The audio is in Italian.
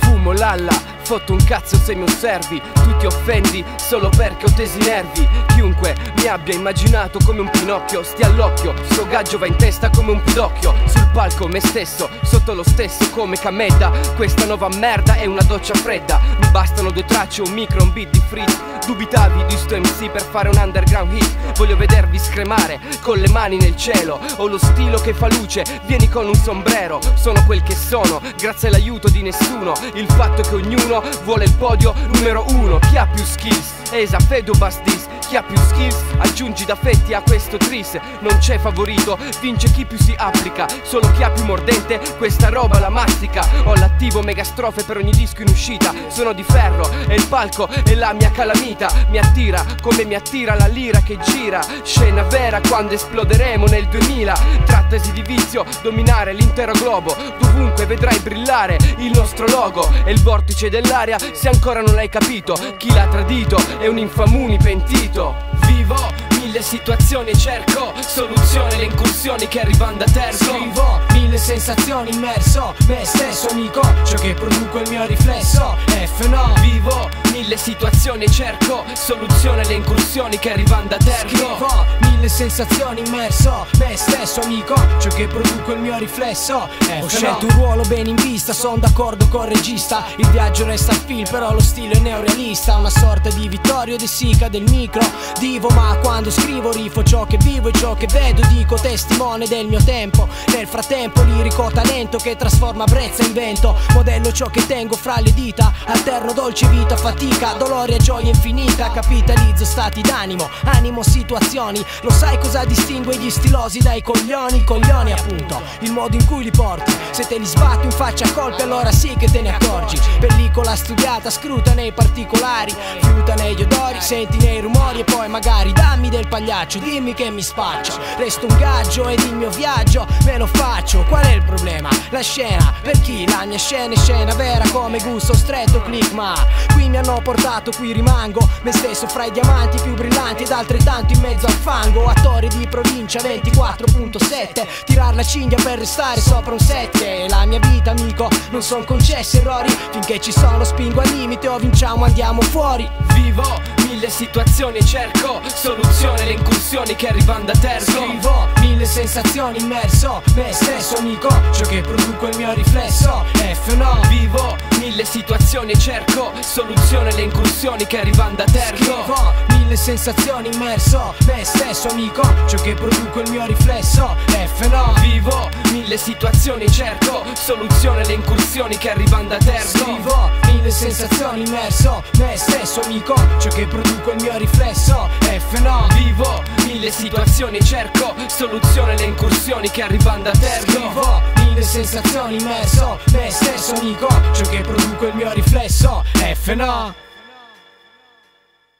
Fumo lalla Fotto un cazzo se mi osservi, tu ti offendi solo perché ho tesi nervi. Chiunque mi abbia immaginato come un Pinocchio, stia all'occhio, sto gaggio va in testa come un pidocchio. Sul palco me stesso, sotto lo stesso come Camedda. Questa nuova merda è una doccia fredda. Mi bastano due tracce, un micro, un beat di free. Dubitavi di sto MC per fare un underground hit Voglio vedervi scremare con le mani nel cielo Ho lo stilo che fa luce, vieni con un sombrero Sono quel che sono, grazie all'aiuto di nessuno Il fatto che ognuno vuole il podio numero uno Chi ha più skills? Esa, Fedo, Bastis chi ha più skills aggiungi da fetti a questo tris. Non c'è favorito, vince chi più si applica. Solo chi ha più mordente questa roba la mastica. Ho l'attivo megastrofe per ogni disco in uscita. Sono di ferro e il palco è la mia calamita. Mi attira come mi attira la lira che gira. Scena vera quando esploderemo nel 2000 Trattasi di vizio, dominare l'intero globo. Dovunque vedrai brillare il nostro logo. E il vortice dell'aria se ancora non l'hai capito. Chi l'ha tradito è un infamuni pentito Vivo mille situazioni cerco soluzione le incursioni che arrivano da terzo. Scrivo mille sensazioni immerso Me stesso amico Ciò che produco il mio riflesso. F no. Vivo mille situazioni cerco soluzione le incursioni che arrivano da terzo. Scrivo mille sensazioni immerso Me stesso amico Ciò che produco è il mio riflesso F Ho scelto un ruolo bene in vista Sono d'accordo col regista Il viaggio resta film Però lo stile è neorealista Una sorta di Vittorio De Sica del micro Divo ma quando scrivo rifo ciò che vivo e ciò che vedo Dico testimone del mio tempo Nel frattempo lirico talento che trasforma brezza in vento Modello ciò che tengo fra le dita Alterno dolce vita, fatica, dolore e gioia infinita Capitalizzo stati d'animo, animo, situazioni Lo sai cosa distingue gli stilosi dai coglioni? Coglioni appunto, il modo in cui li porti Se te li sbatto in faccia a colpi allora sì che te ne accorgi Pellicola studiata, scruta nei particolari Fiuta negli odori, senti nei rumori e poi magari dammi del pagliaccio, dimmi che mi spaccio Resto un gaggio ed il mio viaggio me lo faccio Qual è il problema? La scena, per chi? La mia scena è scena vera come gusto stretto click Ma qui mi hanno portato, qui rimango Me stesso fra i diamanti più brillanti altrettanto in mezzo al fango. Attore di provincia 24.7 Tirar la cinghia per restare sopra un 7 La mia vita amico, non son concessi errori. Finché ci sono spingo al limite o vinciamo andiamo fuori. Vivo mille situazioni e cerco soluzione le incursioni che arrivano da terzo. Scrivo mille sensazioni immerso. Me stesso amico Ciò che produco è il mio riflesso. F no. Vivo mille situazioni e cerco soluzione le incursioni che arrivano da terzo. Scrivo mille sensazioni immerso Me stesso amico Ciò che produco il mio riflesso F no? Vivo mille situazioni cerco soluzione le incursioni che arrivano da terzo. Scrivo mille sensazioni immerso Me stesso amico Ciò che produco il mio riflesso F no? Vivo mille situazioni cerco soluzione le incursioni che arrivano da terzo. Scrivo mille sensazioni immerso Me stesso amico Ciò che produco il mio riflesso F no